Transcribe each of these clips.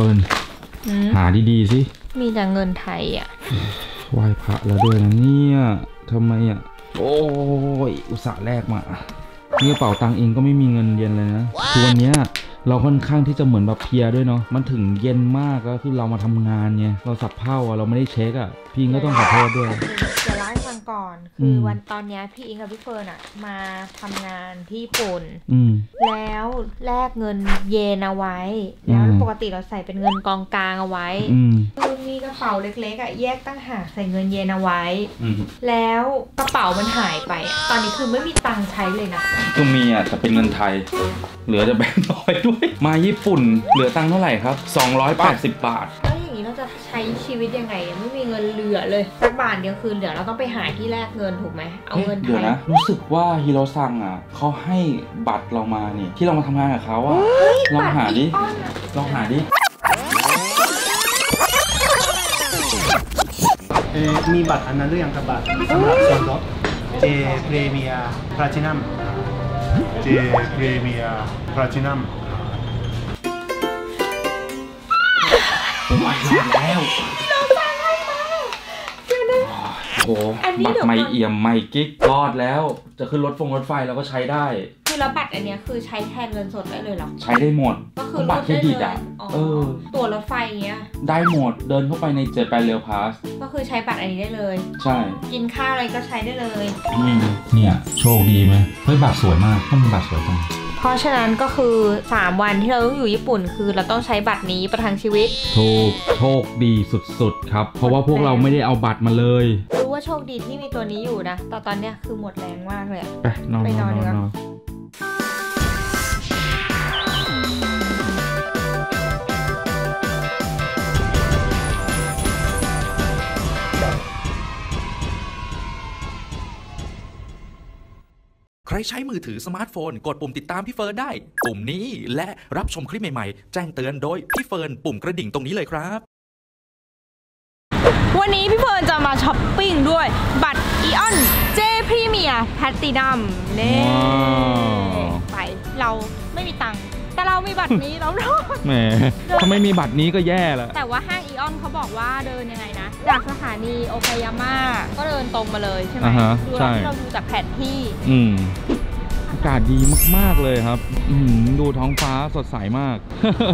เฟิร์นอืมหาดีๆสิ มีแต่เงินไทยอะไหว้พระแล้วด้วยนะเนี่ยทำไมอะ โอ้ยอุตส่าห์แลกมานี่กระเป๋าตังค์เองก็ไม่มีเงินเยนเลยนะคือวันเนี้ยเราค่อนข้างที่จะเหมือนแบบเพลียด้วยเนาะ มันถึงเย็นมากแล้วคือเรามาทำงานไงเราสะเพร่าอะเราไม่ได้เช็คอะพี่อิงก็ต้องขอโทษด้วยจะเล่าให้ฟัง ก่อน คืออมวันตอนเนี้ยพี่อิงกับพี่เฟิร์นอะมาทำงานที่ญี่ปุ่นอืมแล้วแลกเงินเยนเอาไว้ แล้วอืมปกติเราใส่เป็นเงินกองกลางเอาไว้อืมคือมีกระเป๋าเล็กๆอะแยกตั้งหากใส่เงินเยนเอาไว้อืมแล้วกระเป๋ามันหายไปอะตอนนี้คือไม่มีตังค์ใช้เลยนะก็มีอะแต่เป็นเงินไทย เหลือจะแบงค์ร้อยด้วย มาญี่ปุ่นเหลือตังค์เท่าไหร่ครับ 280 บาทแล้วอย่างนี้เราจะใช้ชีวิตยังไงอะไม่มีเงินเห ลือเลยสักบาทเดียวคือเดี๋ยวเราต้องไปหาที่แลกเงินถูกไหมเอาเงินไทเดี๋ยวยนะ รู้สึกว่าฮิโรซังอะเขาให้บัตรเรามานี่ ที่เรามาทำงานกับเขาอะลองหาดิบัตรอีออนอะลองหาดิเอ่อมีบัตรอันนั้นหรือยังครับบัตรสำหรับส่วนลด J Premier Platinum J Premier Platinum โอ้ยรอดแล้วโอ้โหอันนี้บัตเดี๋รยวไม่ก่อน เอี่ยมไม่กิ๊กรอดแล้ว จะขึ้นรถฟงรถไฟเราก็ใช้ได้ คือแล้วบัตรอันเนี้ยคือใช้แทนเงินสดได้เลยเหรอ ใช้ได้หมด ก็คือบัตรเครดิตอะอ๋อเออตั๋วรถไฟอย่างเงี้ย ได้หมดเดินเข้าไปในเจแปนเรลพาสก็คือใช้บัตรอันนี้ได้เลย ใช่กินข้าวอะไรก็ใช้ได้เลยเนี่ยโชคดีไหมเฮ้ยบัตรสวยมากทำไมบัตรสวยจังเพราะฉะนั้นก็คือ 3 วันที่เราต้องอยู่ญี่ปุ่น คือเราต้องใช้บัตรนี้ประทังชีวิต ถูกโชคดีสุดๆครับ เพราะว่าพวกเราไม่ได้เอาบัตรมาเลยรู้ ว่าโชคดีที่มีตัวนี้อยู่นะแต่ตอนเนี้ยคือหมดแรงมากเลยอะไปนอนไปนนออนนนดีอนกว่านอนใครใช้มือถือสมาร์ทโฟน กดปุ่มติดตามพี่เฟิร์นได้ ปุ่มนี้และรับชมคลิปใหม่ ๆ แจ้งเตือนโดยพี่เฟิร์นปุ่มกระดิ่งตรงนี้เลยครับ วันนี้พี่เฟิร์นจะมาช้อปปิ้งด้วยบัตรอีออน J Premier Platinum เน่ว้าวไปเราไม่มีตังค์แต่เรามีบัตรนี้เรารอดแหมถ้าไม่มีบัตรนี้ก็แย่ละแต่ว่าห้างอีออนเขาบอกว่าเดินยังไงนะ จากสถานีโอคายาม่าก็เดินตรงมาเลยใช่ไหมอ่าฮะดูใช่ที่เราดูจากแผนที่อืมอากาศดีมากๆเลยครับอืมดูท้องฟ้าสดใสมาก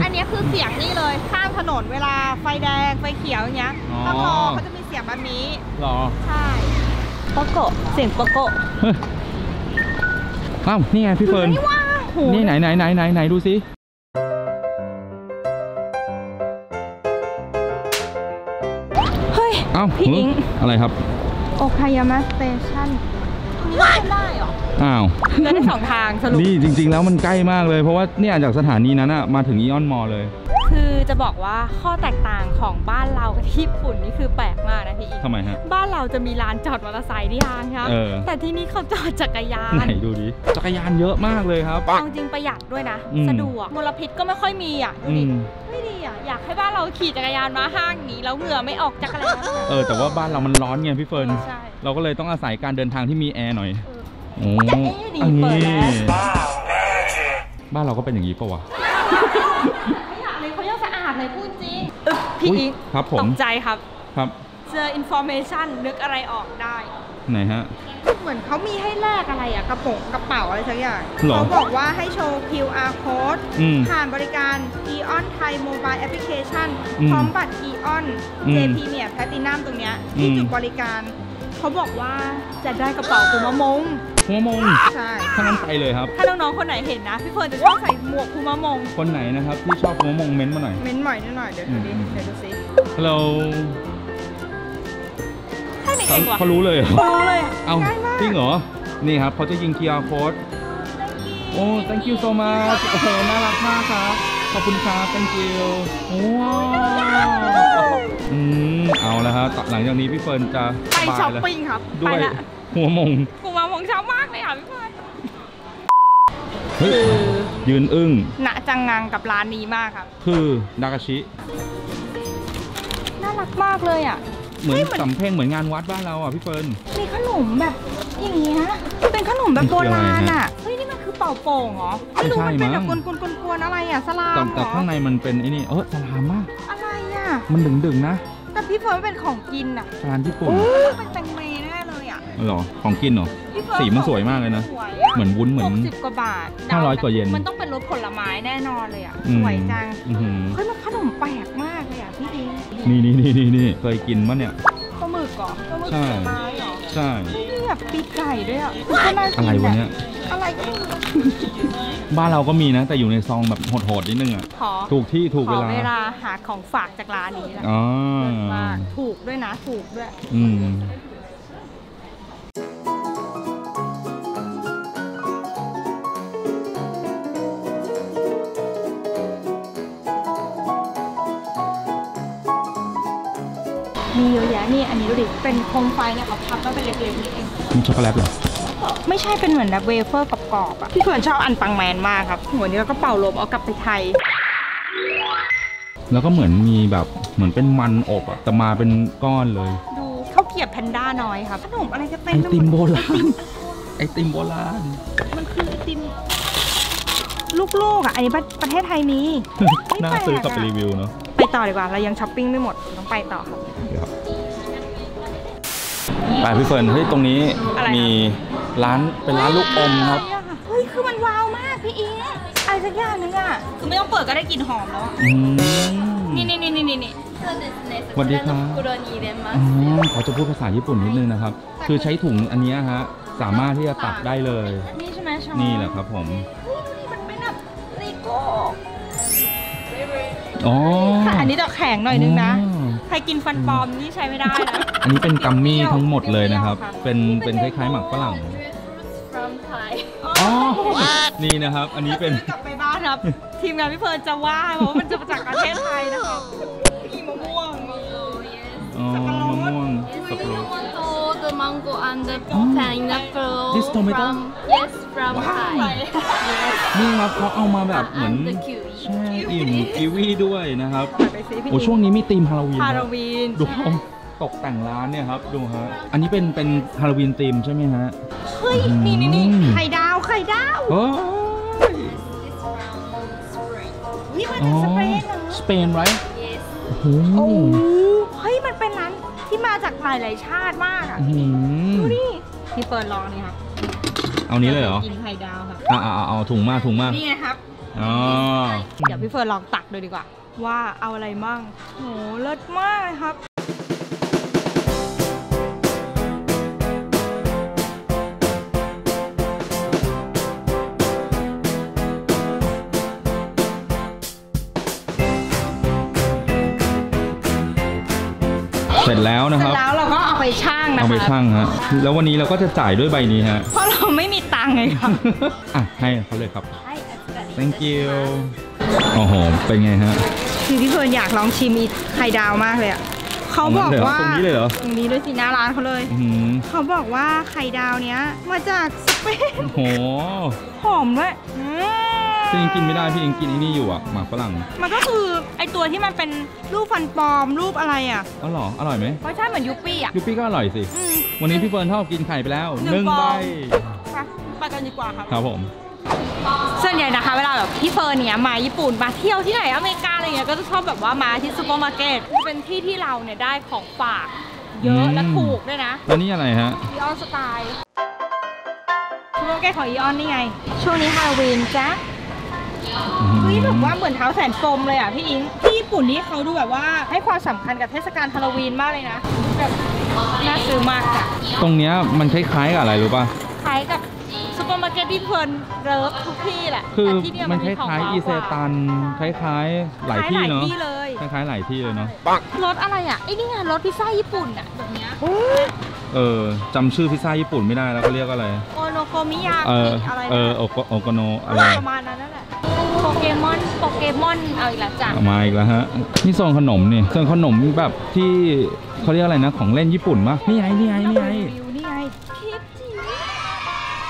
อันนี้คือเสียงนี่เลยข้ามถนนเวลาไฟแดงไฟเขียวอย่างเงี้ยอ๋อต้องรอเขาจะมีเสียงแบบนี้หรอ ใช่โปโกะเสียงโปโกะอ้าวนี่ไงพี่เฟิร์นนี่ว่าโหนี่ไหนไหนไหนไหนไหนดูสิเฮ้ยเอ้าพี่อิงอะไรครับโอคายามะ station นี่เดินได้เหรอ อ้าวเดินได้สองทางสรุปนี่จริง ๆ แล้วมันใกล้มากเลยเพราะว่าเนี่ยจากสถานีนั้นอะมาถึงอีออน mall เลย คือจะบอกว่าข้อแตกต่างของบ้านเรากับที่ญี่ปุ่นนี่คือแปลกมากนะพี่อิงทำไมฮะ บ้านเราจะมีลานจอดมอเตอร์ไซค์ที่ห้างครับเออ แต่ที่นี่เขาจอดจักรยาไหนนดูดิจักรยานเยอะมากเลยครับ เอาจริงประหยัดด้วยนะ อืม สะดวกมลพิษก็ไม่ค่อยมีอะดูอืดิมไม่ดีอะอยากให้บ้านเราขี่จักรยานมาห้างอย่างนี้แล้วเหงื่อไม่ออกจักรยานเออแต่ว่าบ้านเรามันร้อนไงพี่เฟิร์น ใช่เราก็เลยต้องอาศัยการเดินทางที่มีแอร์หน่อย เออโอ้ จะเอ๊ะดีเปิดแล้วบ้านเราก็เป็นอย่างนี้ปะวะไม่อยากเลยเขายังสะอาดเลยพูดจริงอึ๊บพี่อุ๊ยอิงครับผม ตกใจครับ ครับ เจอ information นึกอะไรออกได้ ไหนฮะ เหมือนเขามีให้แลกอะไรอะกระโปรงกระเป๋าอะไรสักอย่างหรอเขาบอกว่าให้โชว์ QR code อืมผ่านบริการ Eon Thai Mobile Application อืมพร้อมบัตร Eon อืม JP เนี่ยแพลตินัมตรงเนี้ยที่อืม จุดบริการ เขาบอกว่าจะได้กระเป๋าคุมะมง หัวมงใช่ถ้างั้นไปเลยครับ ถ้าน้องๆ คนไหนเห็นนะ พี่เฟิร์นจะชอบใส่หมวกคุมะมง คนไหนนะครับที่ชอบหัวมงเม้นต์มาหน่อย เม้นหน่อยนิดหน่อยเดี๋ยวดูดิอืมเดี๋ยวดูซิฮัลโหลแค่นี้เขาเองว่ะเขารู้เลยเหรอรู้เลยเอ้าง่ายมากจริงเหรอ นี่ครับเขาจะยิง QR code โอ้ thank you so much โอ้โหน่ารักมากครับ ขอบคุณครับ thank you ว้าวอืม เอาแล้วครับหลังจากนี้พี่เฟิร์นจะไปสบายช้อปแล้วปิ้งครับ ด้ไปวยละหัวมงคุมะมงเช้ามากเลยค่ะพี่เฟิร์นเฮ้ยยืนอึ้งณจังงังกับร้านนี้มากครับ คือ駄菓子 น่ารักมากเลยอะเหมือนเฮ้ยเหมือนสำเพ็งเหมือนงานวัดบ้านเราอะพี่เฟิร์นมีขนมแบบอย่างเงี้ยเป็นขนมแบบโบราณอะ เฮ้ยนี่มันคือปเป่าโป่งเหรอ ไม่ใช่รู้มันเป็นแบบมั้งกวนๆกวนๆอะไรอะสลามแต่เหรแต่อข้างในมันเป็นไอ้นี่เออสลามมาก อะไรอะ มันดึงๆนะ แต่พี่เฟิร์นเป็นของกินอะร้านญี่ปุ่นเป็นแตงเมแน่เลยอะเหรอ ของกินเหรอพี่เฟิร์สีมันสวยมากเลยนะสวยอะเหมือนวุ้นเหมือนหกสิบกว่าบาทห้าร้อยกว่าเยน มันต้องเป็นรสผลไม้แน่นอนเลยอะอืสมวยจังอื้อหือเฮ้ยมันขนมแปลกมากเลยอะพี่ดิงนี่นี่นี่นี่นี่เคยกินปะเนี่ยปลาหมึกเหรอปลาหมึกใช่ผลไม้เหรอ ใช่นี่แบบปีกไก่ด้วยอะก็น่ากิอะไรวะเนี่ยอะไรก็ไม่รู้บ้านเราก็มีนะ แต่อยู่ในซองแบบโหดๆนิดนึงอะขอถูกที่ถูกขเวอลาเวลาหาของฝากจากร้านนี้แหละอ๋อเลิศมากถูกด้วยนะถูกด้วย อืมมี เป็นโคมไฟเนี่ยเขาพับมาเป็นเล็กๆนี่เองมีช็อกโกแลตเหรอไม่ใช่เป็นเหมือนแบบเวเฟอร์กรอบๆอะพี่เฟิร์นชอบอันปังแมนมากครับหัวนี้แล้วก็เป่าลมเอากลับไปไทย แล้วก็เหมือนมีแบบเหมือนเป็นมันอบอะแต่มาเป็นก้อนเลยดูข้าวเกรียบแพนด้าน้อยครับขนมอะไรจะไอเต็มไปหติมมโบดราณไอติมโบราณมันคือไอติมลูกๆอะอันนี้ประประเทศไทยมีน่าซื้อกลับไปรีวิวเนาะไปต่อดีกว่าเรายังช้อปปิ้งไม่หมดต้องไปต่อครับ ไปพี่เฟิร์นเฮ้ยตรงนี้อะไรมีร้านเป็นร้านลูกอมครับ เฮ้ยคือมันว้าวมากพี่อิงอะไรสักอย่างนึงอะคือไม่ต้องเปิดก็ได้กลิ่นหอมแล้วอะอืม นี่นี่นี่นี่นี่สวัสดีครับอ๋อเขาจะพูดภาษาญี่ปุ่นนิดนึงนะครับ คือใช้ถุงอันเนี้ยฮะ สามารถที่จะตักได้เลย นี่ใช่ไหมชอบนี่แหละครับผม เฮ้ยนี่มันเป็นแบบเลโก้อ๋อค่ะอันนี้ดอกแข็งหน่อยนึงนะ อ๋อ ใครกินฟันปลอมนี่ใช้ไม่ได้นะอันนี้เป็นกัมมี่ทั้งหมดเลยนะครับ เปรี้ยวๆค่ะเป็นเป็นคล้ายๆหมักฝรั่ง from Thai. อ๋อ นี่นะครับ อันนี้เป็นซื้อกลับไปบ้านครับ ทีมงานพี่เฟิร์นจะว่าเพราะว่ามันจะมาจากประเทศไทยนะครับ mango, and the Oh. pineapple. This tomato? From, yes, from Thai. นี่ครับเขาเอามาแบบเหมือน and the kiwi. ใช่อิ่มกีวีด้วยนะครับไปซิพี่โอ้ช่วงนี้มีธีมฮาโลวีนฮาคโลรับวีนดูเขาตกแต่งร้านเนี่ยครับดูฮะอันนี้เป็นเป็นฮาโลวีนธีมใช่ไหมฮะเฮ้ยนี่นี่นี่ไข่ดาวไข่ดาวโอ้ยนี่มาอ๋จากอสเปนเหรอสเปนไร Yes. โอ้โหโอ้เฮ้ยมันเป็นร้าน ที่มาจากหลายๆชาติมากอะอื้อหือดูนี่พี่เฟิร์นลองนี่ครับเอานี้เลยเหรอกินไข่ดาวครับอ่าอ่าเอาถุงมากถุงมากนี่ไงครับอ๋อเดี๋ยวพี่เฟิร์นลองตักดูดีกว่า ว่าเอาอะไรมั่งโหเลิศมากเลยครับ ร็จแล้วนะเสคร็รับจแล้วเราก็เอาไปช่างนะเอาไปครับชั่งฮะแล้ววันนี้เราก็จะจ่ายด้วยใบนี้ฮะ เพราะเราไม่มีตังค์ไงครับอะให้เขาเลยครับ thank you โอ้โหเป็นไงฮะคือพี่เฟิร์นอยากลองชิมอีไข่ดาวมากเลยอะเขาบอกว่าตรงนี้เลยเหรอตรงนี้ด้วยสิหน้าร้านเขาเลย อื้อหือเขาบอกว่าไข่ดาวเนี้ยมาจากสเปนโอ้โห หอมด้วยอืม พี่ยังกินไม่ได้พี่ยังกินไอ้นี่อยู่อะหมากฝรั่งมันก็คือไอตัวที่มันเป็นรูปฟันปลอมรูปอะไรอะอ๋อเหรออร่อยไหมรสชาติเหมือนยูปี้อะยูปี้ก็อร่อยสิ อืม วันนี้พี่เฟิร์นชอบกินไข่ไปแล้วหนึ่งหนึ่งฟองใบไปไปกันดีกว่าครับ ครับผม ส่วนใหญ่นะคะเวลาแบบพี่เฟิร์นเนี่ยมาญี่ปุ่นมาเที่ยวที่ไหนอเมริกาอะไรเงี้ยก็จะชอบแบบว่ามาที่ซูเปอร์มาร์เก็ตเป็นที่ที่เราเนี่ยได้ของฝาก เยอะอืมและถูกด้วยนะแล้วนี่อะไรฮะ อีออนสไตล์ซูเปอร์มาร์เก็ตของอีออนนี่ไง ช่วงนี้ฮาโลวีนจ้ะ อื้อหือเฮ้ยแบบว่าเหมือนเท้าแสนปมเลยอะพี่อิงที่ญี่ปุ่นนี่เขาดูแบบว่าให้ความสำคัญกับเทศกาลฮาโลวีนมากเลยนะแบบน่าซื้อมากอะตรงเนี้ยมันคล้ายๆกับอะไรรู้ป่ะคล้ายกับซูเปอร์มาร์เก็ตที่เฟิร์น love ทุกที่แหละคือแต่ที่เดียวมันคของล้ายๆว้วอีเซตันคล้ายๆหลายที่เนาะหลายที่เลยคล้ายๆหลายที่เลยเนาะรสอะไรอะไอ้นี่ไงรสพิซซ่าญี่ปุ่นอะแบบเนี้ยเออจำชื่อพิซซ่าญี่ปุ่นไม่ได้แล้วก็เรียกอะไรโอโนโกมิยาเออกิอะไรเออนะโอโกโอโกโนอะไรประมาณนั้นนั่นแหละ โปเกมอนโปเกมอนเอาอีกแล้วจ้ะเอามาอีกแล้วฮะนี่โซนขนมนี่โซนขนมแบบที่เขาเรียกอะไรนะ ของเล่นญี่ปุ่นปะนี่ไงนี่ไงนี่ไงรีวิวนี่ไงคลิปจิ๋ว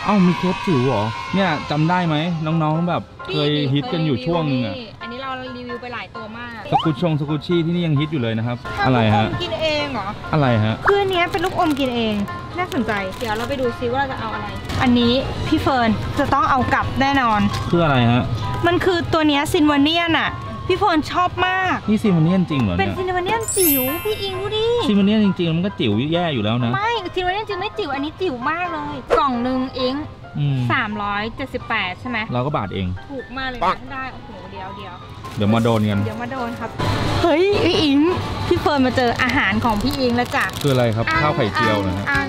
เอ้ามีเคฟจิ๋วเหรอเนี่ยจำได้ไหมน้องๆแบบเคยฮิตกันอยู่ช่วงนึงอะอันนี้เรารีวิวไปหลายตัวมากสกุชชงสกุชชี่ที่นี่ยังฮิตอยู่เลยนะครับ อะไรทำลูกฮะอมกินเอง เหรอ อะไรฮะ คืออันเนี้ยเป็นลูกอมกินเอง น่าสนใจ เดี๋ยวเราไปดูซิว่าเราจะเอาอะไร อันนี้พี่เฟิร์นจะต้องเอากลับแน่นอน คืออะไรฮะ มันคือตัวเนี้ย Sylvanian อะพี่เฟิร์นชอบมาก นี่ Sylvanian จริงเหรอเป็นเนี่ยซินวาเนียนจิ๋วพี่อิงดูดิซิมเนียนจริงๆ มันก็จิ๋วแย่อยู่แล้วนะ ไม่ Sylvanian จิ๋วไม่จิ๋วอันนี้จิ๋วมากเลย กล่องหนึ่งเองอืม378ใช่ไหมเราก็บาทเอง ถูกมากเลยนะได้โอ้โห เดี๋ยวเดี๋ยวเดี๋ยวมาโดนกันเดี๋ยวมาโดนครับ เฮ้ยพี่อิงพี่เฟิร์นมาเจออาหารของพี่อิงแล้วจ้ะคืออะไรครับข้าวไข่เจียวนะฮะอัน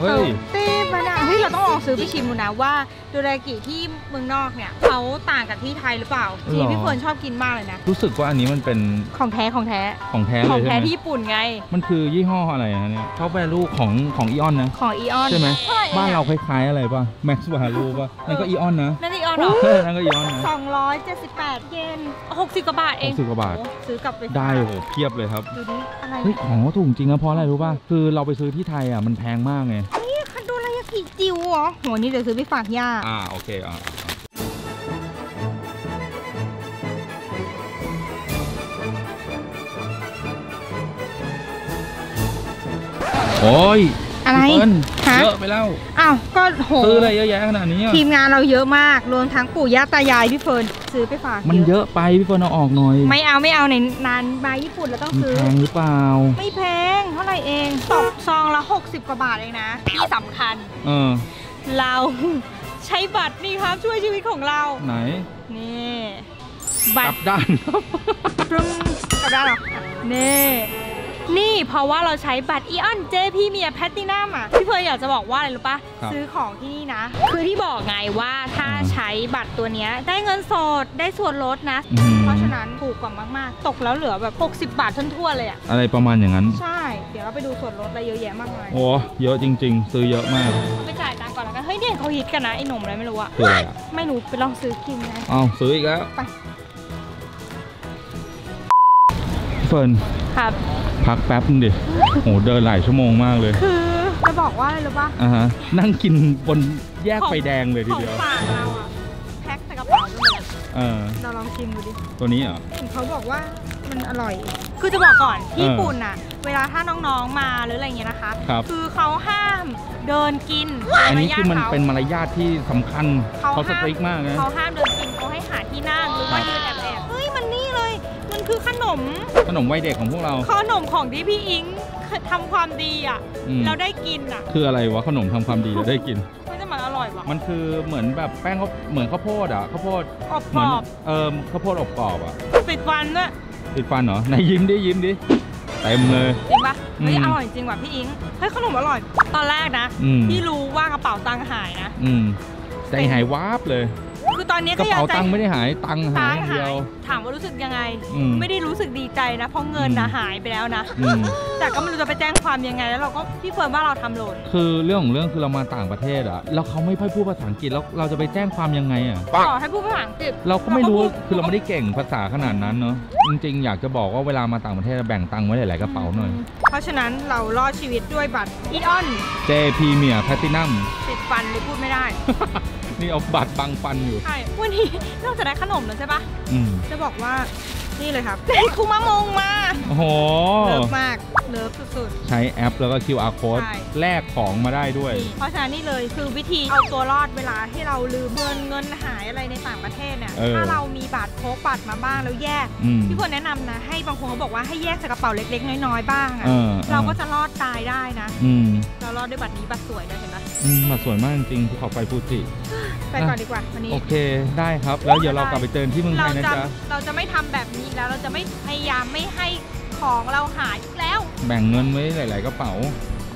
เฮ้ยเต้บานาเฮ้ยเราต้องลองซื้อไปชิมดูนะว่าโดรากิที่เมืองนอกเนี่ยเขาต่างกับที่ไทยหรือเปล่าหรที่อพี่เฟิร์นชอบกินมากเลยนะรู้สึกว่าอันนี้มันเป็นของแท้ของแท้ของแท้ขเลองยใช่แท้ไหมที่ญี่ปุ่นไง มันคือยี่ห้ออะไรฮะเนี่ยท็อปแวลูของของอีออนนะของอีออนใช่ไหมเท่าไหร่บ้านเราเนี่ยคล้ายๆอะไรป่ะแม็กซ์วาลูป่ะนั่นก็อีออนนะนั่น อีออนเหรอเออนั่นก็อีออนนะ278 เยน60กว่าบาทเอง60กว่าบาท โอ้โหซื้อกลับไปได้โอ้โหเพียบเลยครับ ดูดิอะไรเฮ้ยของเขาถูกจริงนะเพราะอะไรรู้ป่ะ คือเราไปซื้อที่ไทยอะมันแพงมากไง นี่คันโดรายากิจิ๋วเหรอโหนี่เดี๋ยวซื้อไปฝากย่า อ่าโอเคอ่าโอ้ยอะไร พี่เปิ้ล ฮะเยอะไปแล้วอ้าวก็โหซื้ออะไรเยอะแยะขนาดนี้อะทีมงานเราเยอะมากรวมทั้งปู่ย่าตายายพี่เฟิร์นซื้อไปฝากมันเยอะไปพี่เฟิร์นเอาออกหน่อย ไม่เอาไม่เอาในนานมาญี่ปุ่นเราต้องมันซื้อแพงหรือเปล่า ไม่แพงเท่าไหร่เองตกซองละ 60 กว่าบาทเองนะที่สำคัญเออเราใช้บัตรนี่ครับช่วยชีวิตของเราไหนนี่กบัลัตบรด้านครับปรึ้งกลับได้านเหรออะนี่ นี่เพราะว่าเราใช้บัตรอีออนเจพีเมียแพตตินัมอะพี่เฟิร์นอยากจะบอกว่าอะไรรู้ปะครับซื้อของที่นี่นะ คือที่บอกไงว่าถ้าอ่าใช้บัตรตัวเนี้ยได้เงินสดได้ส่วนลดนะอื้อหือเพราะฉะนั้นถูกกว่ามากๆ ตกแล้วเหลือแบบ 60 บาททั่วๆเลยอะอะไรประมาณอย่างนั้น ใช่ เดี๋ยวเราไปดูส่วนลดอะไรเยอะแยะมากมายโอ้เยอะจริง ๆ ซื้อเยอะมากไปจ่ายตังค์ก่อนแล้วกันเฮ้ยเนี่ยเขาฮิตกันนะไอ้หนมอะไรไม่รู้อะคืออะไรอะไม่รู้ไปลองซื้อกินนะเอาซื้ออีกแล้วไป เฟิร์นครับ พักแป๊บนึงดิโหเดินหลายชั่วโมงมากเลย คือจะบอกว่าอะไรรู้ปะอ่าฮะนั่งกินบนแยกของไฟแดงเลยทีของเดียวฝากเราอะแพ็คใส่กระเป๋าด้วยเออเราลองชิมดูดิ ตัวนี้เหรอเห็นเขาบอกว่ามันอร่อย คือจะบอกก่อนที่เออญี่ปุ่นน่ะเวลาถ้าน้องๆมาหรืออะไรเงี้ยนะคะครับอเขาห้ามเดินกิน อันนี้คือมันารยาทขาเป็นมารยาทที่สำคัญเขาเขาสห้ามตริกมากนะเขาห้ามเดินกินเขาให้หาที่นั่งหรือว่าครับยืน คือขนม ขนมวัยเด็กของพวกเรา ขนมของที่พี่อิงทำความดีอะอืม เราได้กินอะ คืออะไรวะขนมทำความดีเราได้กิน ไม่จะมันอร่อยว่ะมันคือเหมือนแบบแป้งเขาเหมือนข้าวโพดอะข้าวโพดอบเหกมืรนอบเออข้าวโพดอบกรอบอะปิดฟันด้วยติดฟันเหรอไหนยิ้มดิยิ้มดิเต็มเลย จริงปะเฮ้ยอืมอร่อยจริงว่ะพี่อิงเฮ้ยขนมอร่อย ตอนแรกนะอืมที่รู้ว่ากระเป๋าตังค์หายนะ อืมใจหายวาบเลย คือตอนนี้กก็ระยังเป๋าใจตังค์ไม่ได้หายตังค์หายอย่างเดียวถามว่ารู้สึกยังไงอืมไม่ได้รู้สึกดีใจนะ เพราะเงินนะอืมหายไปแล้วนะอืมแต่ก็ไม่รู้จะไปแจ้งความยังไง แล้วเราก็พี่เฟิร์นว่าเราทำหล่นคือเรื่องของเรื่องคือเรามาต่างประเทศอะแล้วเขาไม่ค่อยพูดภาษาอังกฤษแล้วเราจะไปแจ้งความยังไงอะขอให้พูดภาษาอังกฤษเราก็ไม่รู้เราก็พูดคือเราไม่ได้เก่งภาษาขนาดนั้นเนาะจริงๆอยากจะบอกว่าเวลามาต่างประเทศแบ่งตังค์ไว้หลายๆกระเป๋าหน่อย เพราะฉะนั้นเรารอดชีวิตด้วยบัตรอีออน JP เมียแพตินัมติดฟันเลยพูดไม่ได้ นี่เอาบัตรบังฟันอยู่ ใช่ วันนี้นอกจากได้ขนมแล้วใช่ปะอืมจะบอกว่านี่เลยครับได้คุมะมงมา โอ้โห เลิฟมาก เลิฟสุดใช้แอปแล้วก็ QR code ใช่แลกของมาได้ด้วยๆนี่เพราะฉะนั้นนี่เลยคือวิธีเอาตัวรอดเวลาที่เราลืมเงินเงินหายอะไรในต่างประเทศเนี่ย เออ ถ้าเรามีบัตรพกบัตรมาบ้างแล้วแยก อืม พี่ควรแนะนำนะ ให้บางคนเขาบอกว่าให้แยกใส่กระเป๋าเล็ก ๆ น้อยๆบ้างอะเออ เราก็จะรอดตายได้นะ อืมเรารอดด้วยบัตรนี้บัตรสวยด้วยเห็นปะอืมมาสวยมากจริงๆภูเขาไฟฟูจิ ไปก่อนดีกว่าวันนี้ โอเคได้ครับ แล้วเดี๋ยวเรากลับไปเจอกันที่เมืองไทยเรานะจะจ๊ะเราจะไม่ทำแบบนี้อีกแล้วเราจะไม่พยายามไม่ให้ของเราหายอีกแล้ว แบ่งเงินไว้หลาย ๆกระเป๋า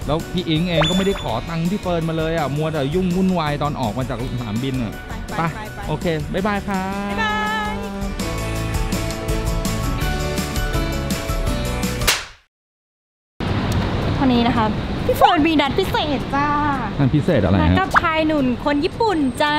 แล้วพี่อิงเองก็ไม่ได้ขอตังค์พี่เฟิร์นมาเลยอะมัวแต่ยุ่งวุ่นวายตอนออกมาจากสนามบินอะไปไปไปไปโอเคบ๊ายบายครับบ๊ายบายวันนี้นะคะพี่เฟิร์นมีนัดพิเศษจ้า นั่นพิเศษอะไรนัดฮะกับชายหนุ่มคนญี่ปุ่นจ้า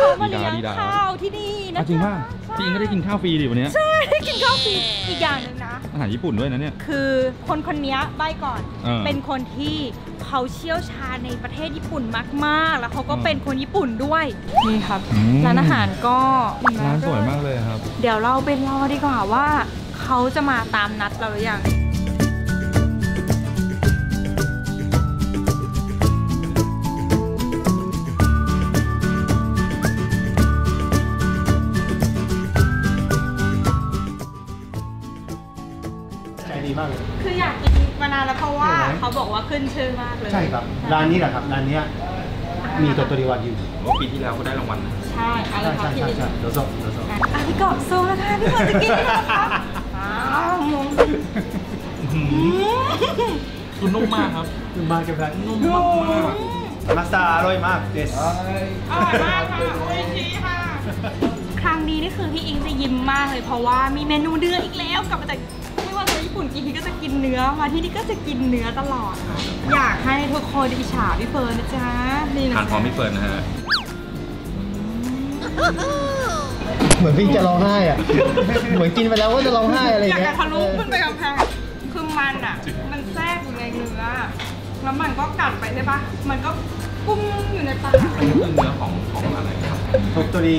เขามาเลี้ยงดีดาดีดา ข้าวที่นี่นะอะจริงป่ะใช่พี่อิงก็ได้กินข้าวฟรีดิวันเนี้ยใช่ได้กินข้าวฟรีอีกอย่างหนึ่งนะ อาหารญี่ปุ่นด้วยนะเนี่ย คือคนคนนี้บอกก่อนเออเป็นคนที่เขาเชี่ยวชาญในประเทศญี่ปุ่นมาก ๆ แล้วเขาก็อืมเป็นคนญี่ปุ่นด้วยนี่ครับอืม ร้านอาหารก็ร้านสวยมากเลยครับ เดี๋ยวเราไปรอดีกว่าว่า เขาจะมาตามนัดเราหรือยัง มากเลย คืออยากกินมานานแล้วเพราะว่าใช่ไหมเขาบอกว่าขึ้นชื่อมากเลย ใช่ครับ ร้านนี้แหละครับร้านเนี้ยมีโตโตริวากิวปีที่แล้วก็ได้รางวัลใช่เอาเลใช่ยครับใช่พี่ใช่ใช่เดี๋ยวส่งเดี๋ยวส่งอะอะพี่กอบซูมแล้วค่ะพี่กอบจะกินแล้วนะคะอ้าวงงคุณนุ่มมากครับมาเก็บได้นุ่มมากมากมาสตาอร่อยมากเดสอร่อยมากค่ะโอ้ยชีค่ะ ครั้งนี้นี่คือพี่อิงจะยิ้มมากเลยเพราะว่ามีเมนูเนื้ออีกแล้วกลับมาจากไม่ว่าจะญี่ ปุ่นกี่ทีก็จะกินเนื้อมาที่นี่ก็จะกินเนื้อตลอดค่ะอยากให้ทุกคนอิจฉาพี่เฟิร์นนะจ๊ะนี่นะทานพร้อมพี่เฟิร์นนะฮะเหมือนพี่จะร้องไห้อะเหมือนกินไปแล้วก็จะร้องไห้อะไรออยากย่างเงี้จะยทะลุขึ้นไปกำแพงคือมันอะ มันแทรกอยู่ในเนื้อแล้วมันก็กัดไปใช่ปะมันก็กุ้งอยู่ในปากอันนี้คือเนื้อของของอะไรครับโตโตริ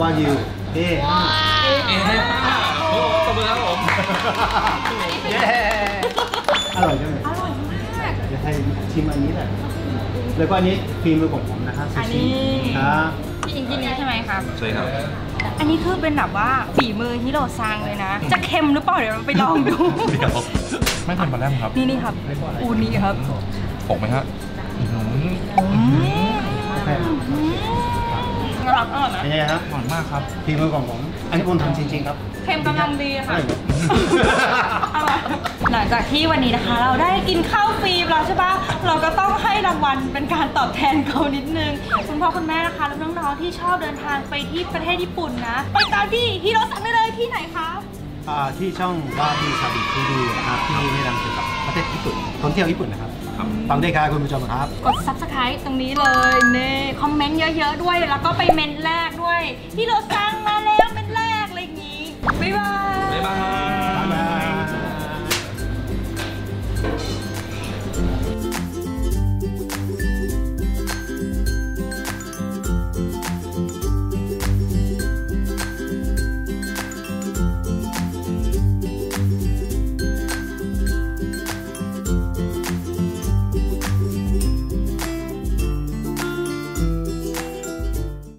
วากิวเอ๊เอ๊ะโอ้ตบมือครับผม เย้อร่อยจังเลยอร่อยมากจะให้ชิมอันนี้แหละ แล้วก็อันนี้ฝีมือของผมนะครับซูอันชินี้ครับพี่อิงกินนี้ใช่ไหมครับใช่ครับ อันนี้คือเป็นแบบว่าฝีมือฮิโรซังเลยนะ จะเค็มหรือเปล่าเดี๋ยวเราไปลองดูเดี๋ยวไม่ทำมาแล้วครับ นี่นี่ครับ อูนี่ครับผกไหมฮะอืมนะครับอร่อยไหมเป็นไงครับหวานมากครับฝีมือของผม อันนี้ผมทำจริงๆครับ เค็มกำลังดีค่ะอร่อยหลังจากที่วันนี้นะคะ เราได้กินข้าวฟรีแล้วใช่ปะเราก็ต้องให้รางวัลเป็นการตอบแทนเขานิดนึง คุณพ่อคุณแม่นะคะและน้องๆที่ชอบเดินทางไปที่ประเทศญี่ปุ่นนะ ไปตามที่ฮิโรซังได้เลยที่ไหนคะที่ช่องวาบิซาบิทูดูนะครับที่แนะนำเกี่ยวกับประเทศญี่ปุ่นท่องเที่ยวญี่ปุ่นนะครับฟังได้ครับคุณผู้ชมครับ กด subscribe ตรงนี้เลยเนี่ยคอมเมนต์เยอะ ๆ ด้วย แล้วก็ไปเมนต์แรกด้วยที่เราสร้าง 拜拜。